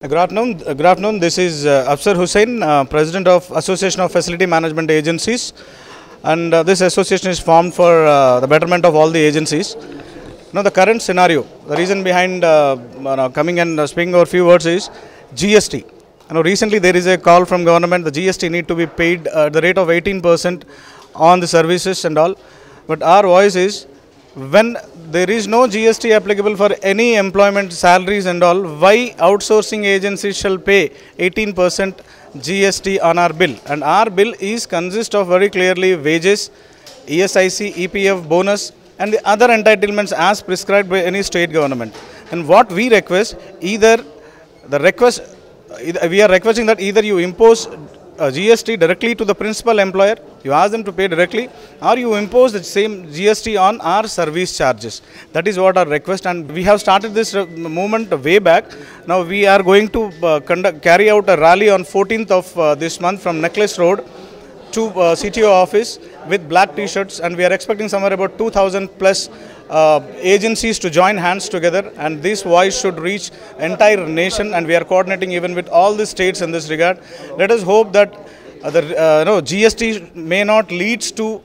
Good afternoon. Uh, Good afternoon. This is uh, Apsar Hussain, uh, President of Association of Facility Management Agencies, and uh, this association is formed for uh, the betterment of all the agencies. Now, the current scenario, the reason behind uh, coming and uh, speaking over few words is GST. You know, recently there is a call from government. The GST need to be paid uh, at the rate of 18 percent on the services and all. But our voice is when there is no GST applicable for any employment salaries and all, why outsourcing agencies shall pay 18% GST on our bill? And our bill is consist of very clearly wages, ESIC, EPF, bonus, and the other entitlements as prescribed by any state government. And what we request, either the request, we are requesting that either you impose GST directly to the principal employer, you ask them to pay directly, or you impose the same GST on our service charges. That is what our request, and we have started this uh, movement way back. Now we are going to uh, conduct, carry out a rally on 14th of uh, this month from Necklace Road to uh, CTO office with black t-shirts and we are expecting somewhere about 2000 plus uh, agencies to join hands together and this voice should reach entire nation and we are coordinating even with all the states in this regard. Let us hope that uh, the uh, no gst may not leads to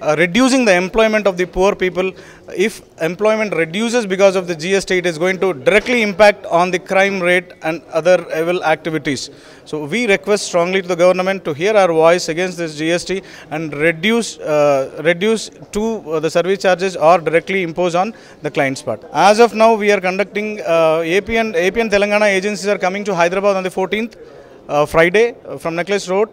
uh, reducing the employment of the poor people. If employment reduces because of the GST, it is going to directly impact on the crime rate and other evil activities. So we request strongly to the government to hear our voice against this GST and reduce uh, reduce to uh, the service charges or directly impose on the client's part. As of now, we are conducting uh, AP and AP and Telangana agencies are coming to Hyderabad on the 14th, uh, Friday, from Necklace Road.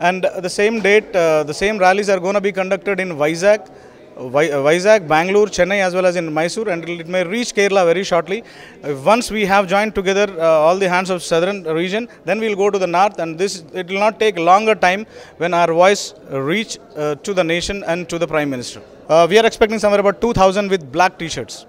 And the same date, uh, the same rallies are going to be conducted in Vizag, Vi- uh, Vizag, Bangalore, Chennai, as well as in Mysore, and it may reach Kerala very shortly. Uh, once we have joined together uh, all the hands of southern region, then we will go to the north, and this it will not take longer time when our voice reach uh, to the nation and to the prime minister. Uh, we are expecting somewhere about 2,000 with black T-shirts.